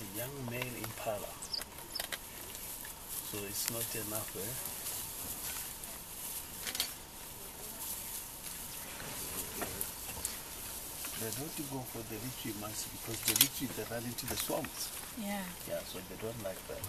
A young male impala. So it's not enough, eh? They don't go for the lechwe mice because the lechwe they run into the swamps. Yeah. Yeah, so they don't like that.